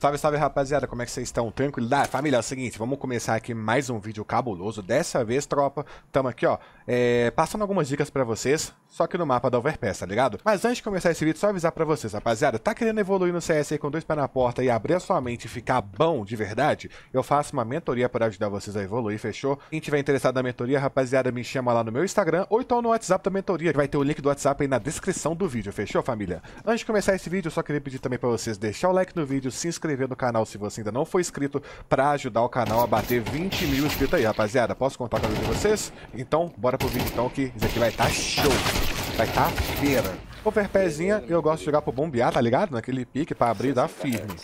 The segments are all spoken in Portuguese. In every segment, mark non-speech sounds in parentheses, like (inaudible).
Salve, salve rapaziada, como é que vocês estão? Tranquilidade? Família, é o seguinte, vamos começar aqui mais um vídeo cabuloso. Dessa vez, tropa, tamo aqui, ó, é, passando algumas dicas pra vocês, só que no mapa da Overpass, tá ligado? Mas antes de começar esse vídeo, só avisar pra vocês, rapaziada, tá querendo evoluir no CS aí com dois pés na porta e abrir a sua mente e ficar bom de verdade? Eu faço uma mentoria para ajudar vocês a evoluir, fechou? Quem tiver interessado na mentoria, rapaziada, me chama lá no meu Instagram ou então no WhatsApp da mentoria, que vai ter o link do WhatsApp aí na descrição do vídeo, fechou, família? Antes de começar esse vídeo, eu só queria pedir também pra vocês deixar o like no vídeo, se inscrever no canal se você ainda não for inscrito para ajudar o canal a bater 20 mil inscritos aí, rapaziada. Posso contar com a ajuda de vocês? Então, bora pro vídeo então que isso aqui vai estar tá show. Vai estar tá feira. Overpezinha, eu gosto de jogar pro bombear, tá ligado? Naquele pique para abrir da firme.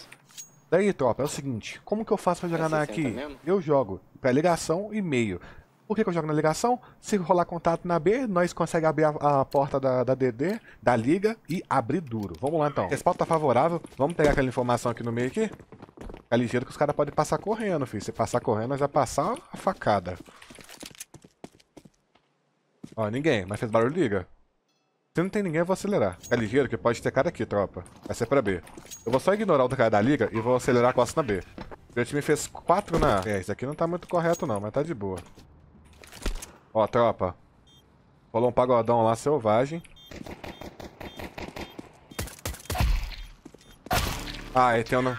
Daí, tropa, é o seguinte, como que eu faço pra jogar na aqui? Eu jogo pré ligação e meio. Por que, que, eu jogo na ligação? Se rolar contato na B, nós conseguimos abrir a, a porta da, da, DD, da liga e abrir duro. Vamos lá então. Esse tá favorável. Vamos pegar aquela informação aqui no meio aqui. É ligeiro que os caras podem passar correndo, filho. Se passar correndo, nós vai passar a facada. Ó, ninguém, mas fez barulho, liga. Se não tem ninguém, eu vou acelerar. É ligeiro que pode ter cara aqui, tropa. Vai ser pra B. Eu vou só ignorar o cara da liga e vou acelerar a costa na B. Meu time fez 4 na... É, isso aqui não tá muito correto não, mas tá de boa. Ó, tropa. Rolou um pagodão lá selvagem. Ah, aí tem um...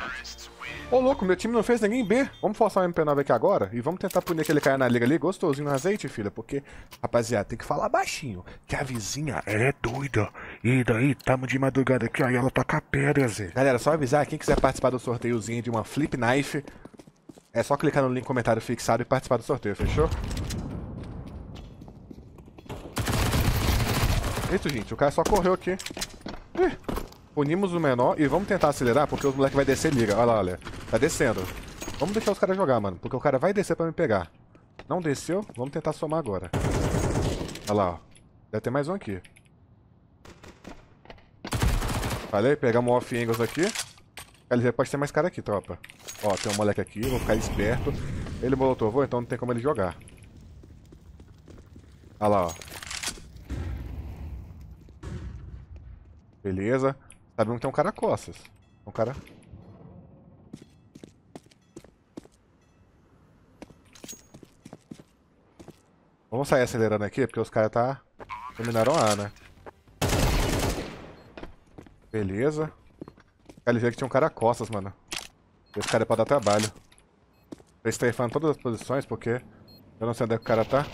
Ô, louco, meu time não fez ninguém B. Vamos forçar o MP9 aqui agora e vamos tentar punir aquele cara na liga ali, gostosinho no azeite, filha. Porque, rapaziada, tem que falar baixinho. Que a vizinha, é doida. E daí, tamo de madrugada aqui, e ela toca pedra, Zé. Galera, só avisar, quem quiser participar do sorteiozinho de uma Flip Knife, é só clicar no link comentário fixado e participar do sorteio, fechou? Eita, gente, o cara só correu aqui. Ih, punimos o menor e vamos tentar acelerar, porque os moleques vai descer liga. Olha lá, olha. Tá descendo. Vamos deixar os caras jogar, mano, porque o cara vai descer pra me pegar. Não desceu, vamos tentar somar agora. Olha lá, ó. Deve ter mais um aqui. Falei, pegamos o off angles aqui. LG pode ter mais cara aqui, tropa. Ó, tem um moleque aqui, vou ficar esperto. Ele vou, então não tem como ele jogar. Olha lá, ó. Beleza. Sabemos que tem um cara costas. Um cara... Vamos sair acelerando aqui, porque os caras tá... Dominaram A, né? Beleza. Cara, que tinha um cara costas, mano. Esse cara é pra dar trabalho. Tô strafando todas as posições, porque... Eu não sei onde é que o cara tá.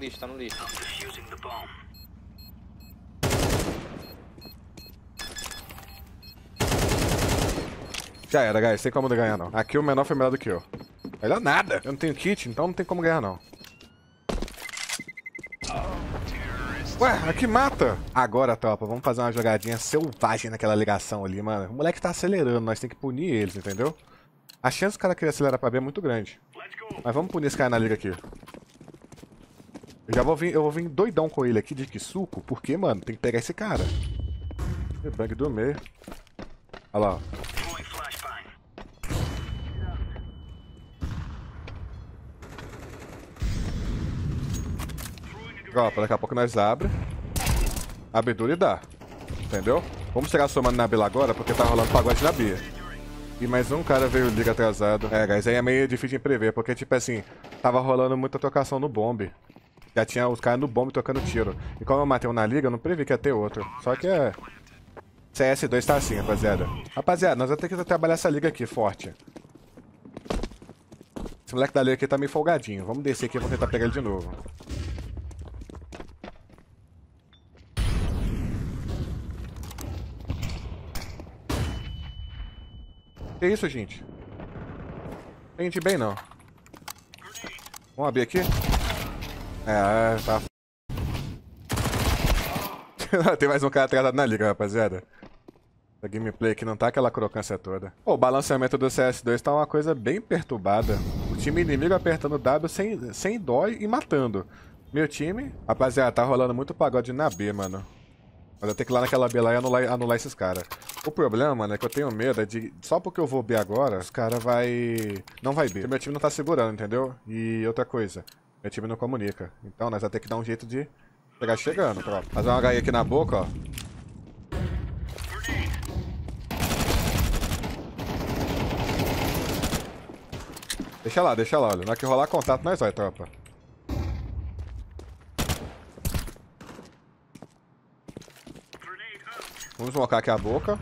Lixo, tá no lixo. Já era, guys. Tem como ganhar, não. Aqui o menor foi melhor do que eu. Melhor nada. Eu não tenho kit, então não tem como ganhar, não. Ué, aqui mata. Agora, tropa, vamos fazer uma jogadinha selvagem naquela ligação ali, mano. O moleque tá acelerando, nós tem que punir eles, entendeu? A chance do cara querer acelerar pra B é muito grande. Mas vamos punir esse cara na liga aqui. Eu já vou vir, eu vou vir doidão com ele aqui de que suco, porque, mano, tem que pegar esse cara. Bang do meio. Olha lá. Ó, daqui a pouco nós abre. Abertura e dá. Entendeu? Vamos chegar somando na Bila agora, porque tá rolando pagode na Bia. E mais um cara veio liga atrasado. É, guys, aí é meio difícil de prever, porque, tipo assim, tava rolando muita trocação no bombe. Já tinha os caras no bombe tocando tiro. E como eu matei um na liga, eu não previ que ia ter outro. Só que é... CS2 tá assim, rapaziada. Rapaziada, nós vamos ter que trabalhar essa liga aqui, forte. Esse moleque da liga aqui tá meio folgadinho. Vamos descer aqui e vamos tentar pegar ele de novo. Que isso, gente? Tem gente bem, não. Vamos abrir aqui? É, tá. (laughs) Tem mais um cara atrasado na liga, rapaziada. A gameplay aqui não tá aquela crocância toda. Pô, o balanceamento do CS2 tá uma coisa bem perturbada. O time inimigo apertando W sem, sem dó e matando. Meu time, rapaziada, tá rolando muito pagode na B, mano. Mas eu tenho que ir lá naquela B lá e anular, anular esses caras. O problema, mano, é que eu tenho medo de... Só porque eu vou B agora, os caras vai... Não vai B. Porque meu time não tá segurando, entendeu? E outra coisa. Meu time não comunica. Então nós vamos ter que dar um jeito de pegar chegando, tropa. Fazer uma HI aqui na boca, ó. Deixa lá, deixa lá, olha. Na hora que rolar contato, nós vai, tropa. Vamos colocar aqui a boca.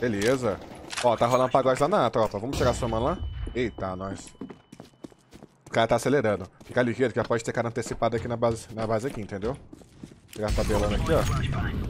Beleza. Ó, tá rolando pagode lá na tropa. Vamos chegar somando lá? Eita, nós. O cara tá acelerando. Fica ligeiro que já pode ter cara antecipado aqui na base, na base aqui, entendeu? Pegar tabelando aqui, ó.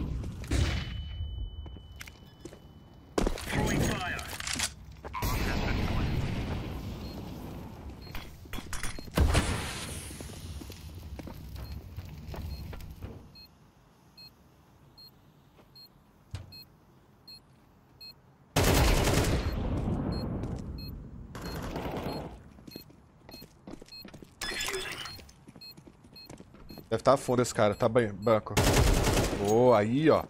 Deve estar tá fundo esse cara, tá bem, banco. Boa, aí, ó.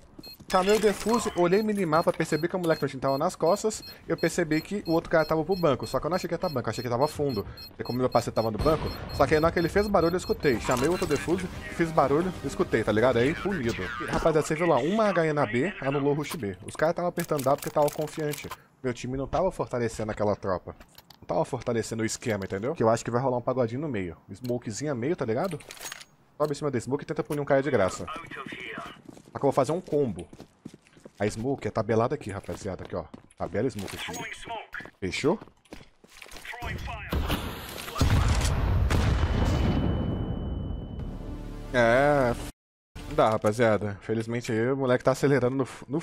Chamei o defuso, olhei minimapa, percebi que o moleque não tava nas costas, eu percebi que o outro cara tava pro banco, só que eu não achei que ia estar banco, eu achei que tava fundo. E como meu parceiro tava no banco, só que aí na hora que ele fez barulho eu escutei. Chamei o outro defuso, fiz barulho, escutei, tá ligado? Aí, pulido. Rapaziada, você viu lá, uma HN na B, anulou o rush B. Os caras tava apertando A porque tava confiante. Meu time não tava fortalecendo aquela tropa. Não tava fortalecendo o esquema, entendeu? Que eu acho que vai rolar um pagodinho no meio. Smokezinho meio, tá ligado? Sobe em cima da Smoke e tenta punir um cara de graça. Só que eu vou fazer um combo. A Smoke é tabelada aqui, rapaziada. Aqui, ó. Tabela Smoke aqui. Fechou? É... Não dá, rapaziada. Felizmente aí o moleque tá acelerando no, no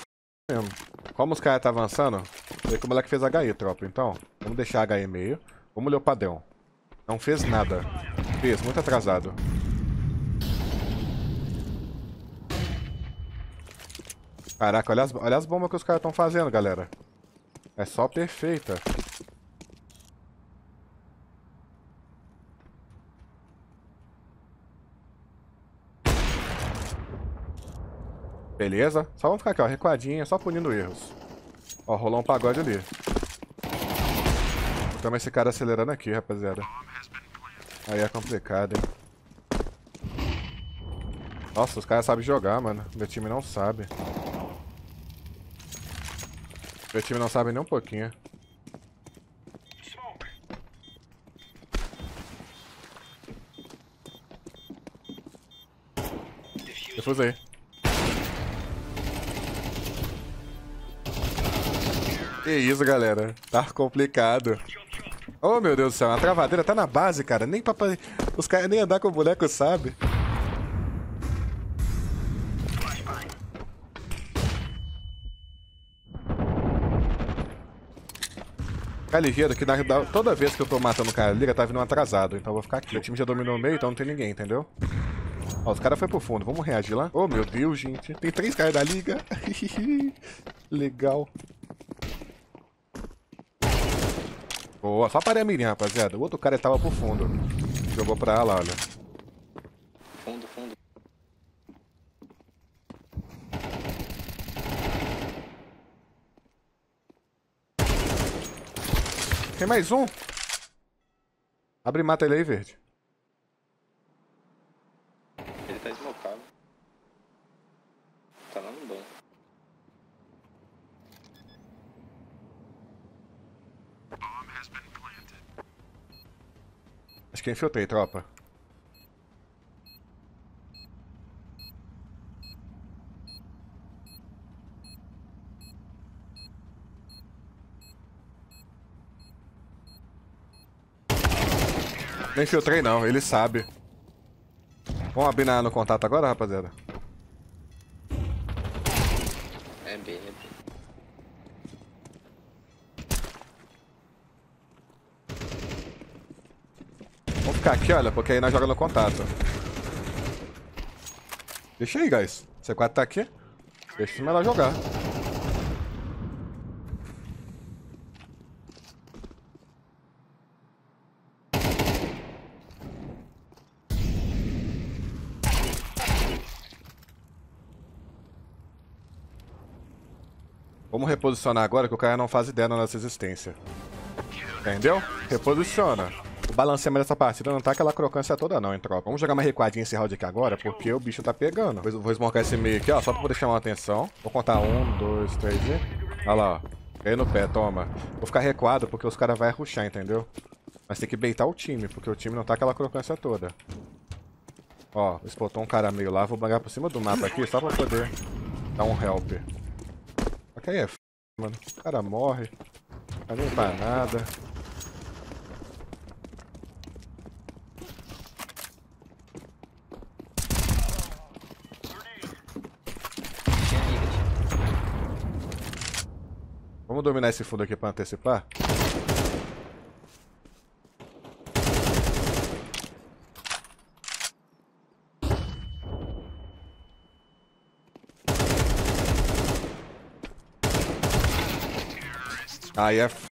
mesmo. Como os caras tá avançando, vê que o moleque fez HE, tropa. Então, vamos deixar HE meio. Vamos ler o padrão. Não fez nada. Fez, muito atrasado. Caraca, olha as, olha as bombas que os caras estão fazendo, galera. É só perfeita. Beleza? Só vamos ficar aqui, ó, recuadinha, só punindo erros. Ó, rolou um pagode ali. Tamo esse cara acelerando aqui, rapaziada. Aí é complicado, hein. Nossa, os caras sabem jogar, mano. Meu time não sabe. Meu time não sabe nem um pouquinho. Defusei. Que isso, galera. Tá complicado. Oh, meu Deus do céu. A travadeira tá na base, cara. Nem pra... Os caras nem andar com o boneco, sabe? Ficar ligeiro que toda vez que eu tô matando o cara liga, tá vindo um atrasado. Então eu vou ficar aqui. Meu time já dominou o meio, então não tem ninguém, entendeu? Ó, os caras foi pro fundo. Vamos reagir lá. Oh, meu Deus, gente. Tem três caras da liga. (laughs) Legal. Boa, só parei a mirinha, rapaziada. O outro cara tava pro fundo. Jogou pra lá, olha. Fundo, fundo. Tem mais um. Abre e mata ele aí, verde. Ele tá esmocado. Tá lá no banco. Acho que infiltrei, tropa. Nem filtrei não, ele sabe. Vamos abrir na, no contato agora, rapaziada? É B, é B. Vamos ficar aqui, olha, porque aí nós jogamos no contato. Deixa aí, guys. C4 tá aqui. Deixa ela jogar. Vamos reposicionar agora que o cara não faz ideia da nossa existência. Entendeu? Reposiciona. O balanceamento dessa partida não tá aquela crocância toda não, hein, tropa. Vamos jogar mais recuadinho esse round aqui agora, porque o bicho tá pegando. Vou, vou esse meio aqui, ó, só pra poder chamar a atenção. Vou contar um, dois, três e... Olha lá, ó. Caiu no pé, toma. Vou ficar recuado porque os caras vão ruxar, entendeu? Mas tem que beitar o time, porque o time não tá aquela crocância toda. Ó, explotou um cara meio lá. Vou bangar por cima do mapa aqui só pra poder dar um help. Ok, é. Mano. O cara morre. Não nem pra nada. Vamos dominar esse fundo aqui pra antecipar? Aí é f...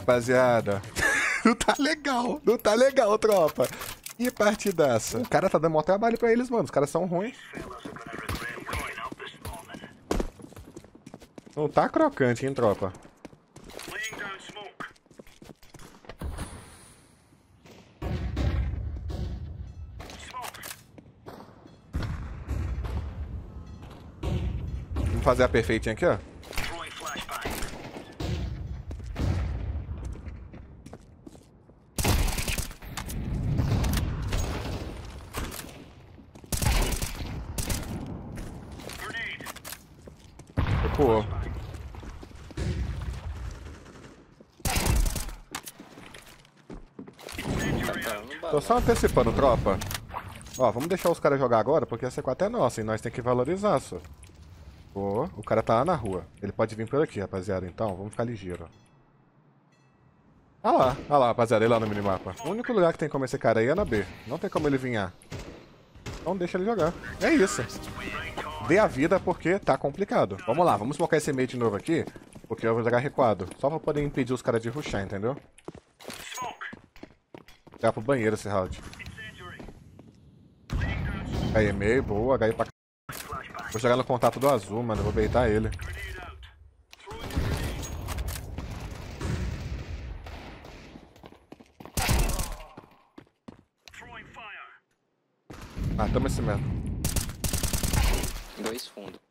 rapaziada. (laughs) não tá legal, não tá legal, tropa. Que partidaça. O cara tá dando maior trabalho pra eles, mano. Os caras são ruins. Não tá crocante, hein, tropa. Vamos fazer a perfeitinha aqui, ó. Só antecipando, tropa. Ó, vamos deixar os caras jogar agora, porque essa C4 é nossa, e nós tem que valorizar, só. Pô, o cara tá lá na rua. Ele pode vir por aqui, rapaziada, então vamos ficar ligeiro. Ah lá, ah lá, rapaziada, ele lá no minimapa. O único lugar que tem como esse cara aí é na B. Não tem como ele vir A. Então deixa ele jogar. É isso. Dê a vida porque tá complicado. Vamos lá, vamos colocar esse meio de novo aqui, porque eu vou jogar recuado. Só pra poder impedir os caras de rushar, entendeu? Vai pro banheiro esse round. Meio, boa, HE pra. Vou jogar no contato do azul, mano. Vou beitar ele. Ah, toma esse merda. Dois fundos.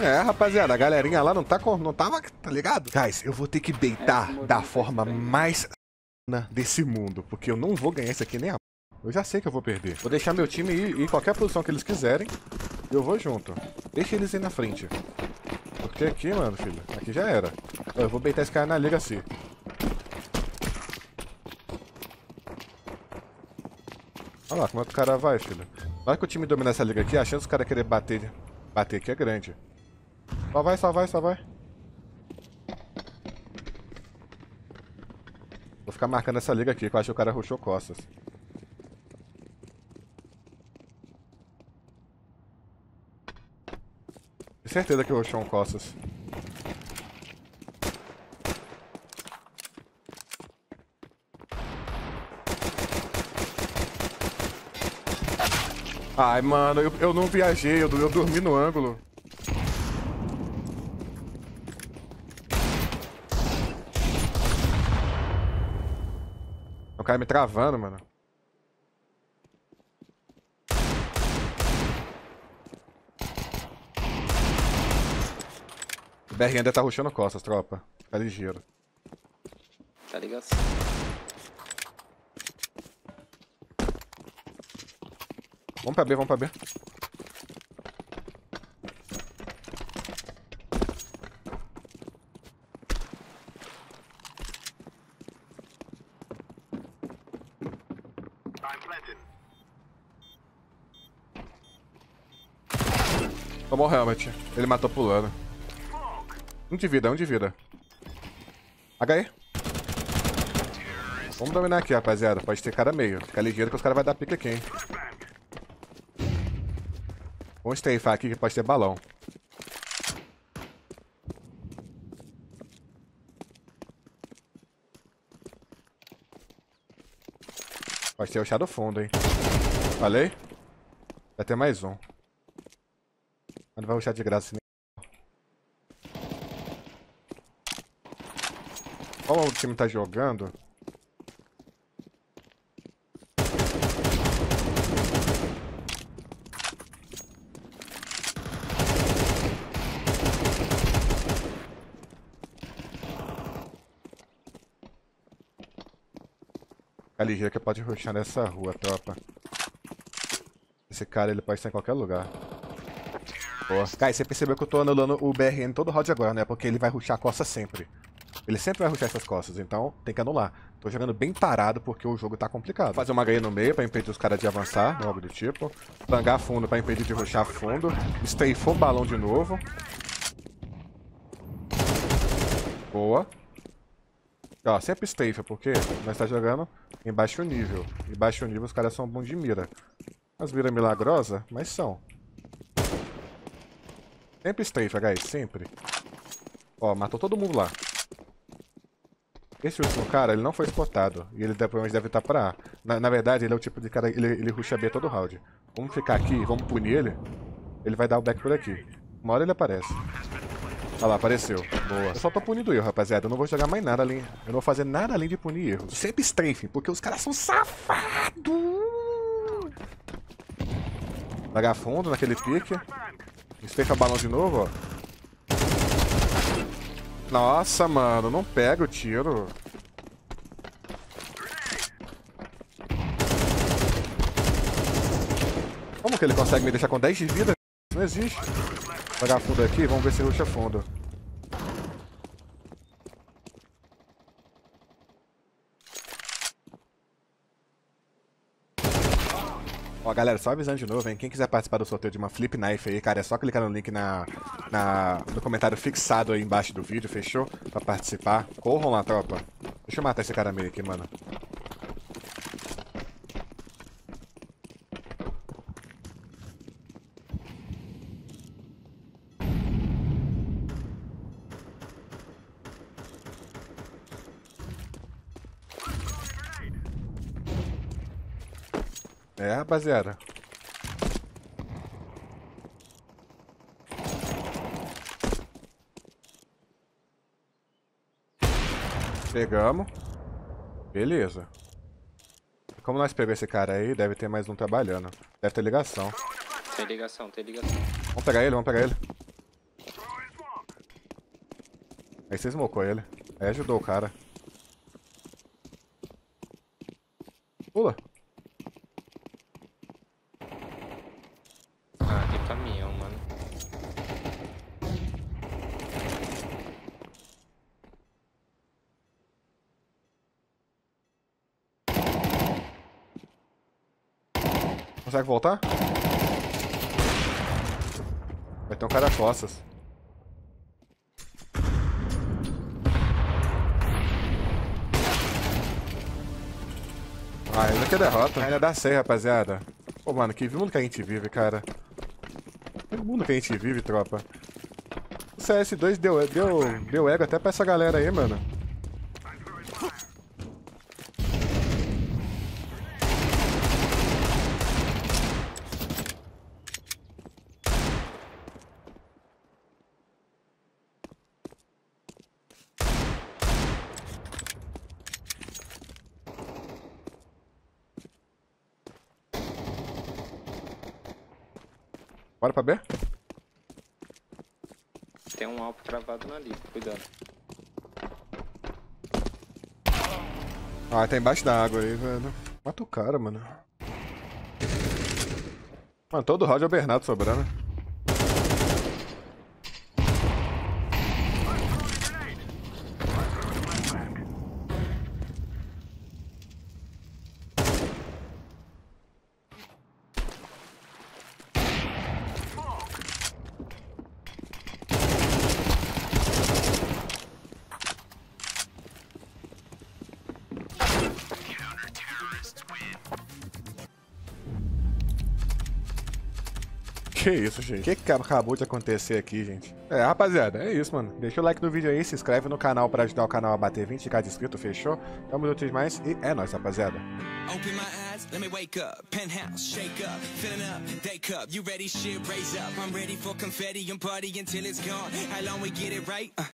É, rapaziada, a galerinha lá não tá com, não tava, tá ligado? Guys, eu vou ter que beitar É, da forma mais desse mundo, porque eu não vou ganhar isso aqui nem a eu já sei que eu vou perder. Vou deixar meu time ir, em qualquer posição que eles quiserem. E eu vou junto. Deixa eles ir na frente. Porque aqui, mano, filho, aqui já era. Eu vou beitar esse cara na liga assim. Olha lá como é que o cara vai, filho. Na hora que o time dominar essa liga aqui, a chance dos caras querer bater, bater aqui é grande. Só vai, só vai, só vai. Vou ficar marcando essa liga aqui, que eu acho que o cara rushou costas. Tenho certeza que rushou um costas. Ai, mano, eu, eu não viajei, eu, eu dormi no ângulo. Cara me travando, mano. O BR ainda tá rushando costas, tropa. Fica ligeiro. Tá ligado? Vamos pra B, vamos pra B. Tomou o helmet. Ele matou pulando. Um de vida, um de vida. HE. Vamos dominar aqui, rapaziada. Pode ter cara meio. Fica ligeiro que os caras vão dar pique aqui, hein. Vamos strafar aqui que pode ter balão. Pode ter rushado fundo, hein. Falei? Vai ter mais um. Mas não vai rushar de graça nem. Qual o time tá jogando? Fica ligeiro que pode rushar nessa rua, tropa. Esse cara, ele pode estar em qualquer lugar. Boa. Cara, você percebeu que eu tô anulando o BRN todo round agora, né? Porque ele vai rushar a costa sempre. Ele sempre vai rushar essas costas, então tem que anular. Tô jogando bem parado porque o jogo tá complicado. Fazer uma HE no meio pra impedir os caras de avançar, algo do tipo. Plangar fundo pra impedir de rushar fundo. Strafou o balão de novo. Boa. Ó, sempre strafe, porque nós tá jogando em baixo nível. Em baixo nível os caras são bons de mira. As mira milagrosa, mas são. Sempre strafe, guys, sempre. Ó, matou todo mundo lá. Esse último cara, ele não foi spotado. E ele provavelmente deve estar pra A. Na, na, verdade, ele é o tipo de cara, ele, ele rusha B todo round. Vamos ficar aqui, vamos punir ele. Ele vai dar o back por aqui. Uma hora ele aparece. Olha lá, apareceu. Boa. Eu só tô punindo erro, rapaziada. Eu não vou jogar mais nada além. Eu não vou fazer nada além de punir erros. Sempre strafing, porque os caras são safados. Pagar fundo naquele pique. Esteja balão de novo, ó. Nossa, mano, não pega o tiro. Como que ele consegue me deixar com 10 de vida? Não existe. Pegar fundo aqui, vamos ver se ruxa fundo. Ó, galera, só avisando de novo, hein? Quem quiser participar do sorteio de uma Flip Knife aí, cara, é só clicar no link na, na, no comentário fixado aí embaixo do vídeo, fechou? Pra participar. Corram lá, tropa. Deixa eu matar esse cara meio aqui, mano. É, rapaziada. Pegamos. Beleza. Como nós pegamos esse cara aí, deve ter mais um trabalhando. Deve ter ligação. Tem ligação, tem ligação. Vamos pegar ele, vamos pegar ele. Aí você smocou ele. Aí ajudou o cara. Consegue voltar? Vai ter um cara costas. Ah, ainda que é derrota. Ainda dá 100, rapaziada. Pô, mano, que mundo que a gente vive, cara. Que mundo que a gente vive, tropa. O CS2 deu, deu, deu ego até pra essa galera aí, mano. Bora pra B? Tem um alvo travado ali, cuidado. Ah, tá embaixo da água aí, velho. Mata o cara, mano. Mano, todo round é o Bernardo sobrando. Que isso, gente? O que, que acabou de acontecer aqui, gente? É, rapaziada, é isso, mano. Deixa o like no vídeo aí, se inscreve no canal pra ajudar o canal a bater 20k de inscrito, fechou? Tamo juntos mais e é nóis, rapaziada. let me wake up. Penthouse, shake up, filling up, day cup. You ready? Shit, raise up. I'm ready for confetti and party until it's gone. How long we get it right? Uh,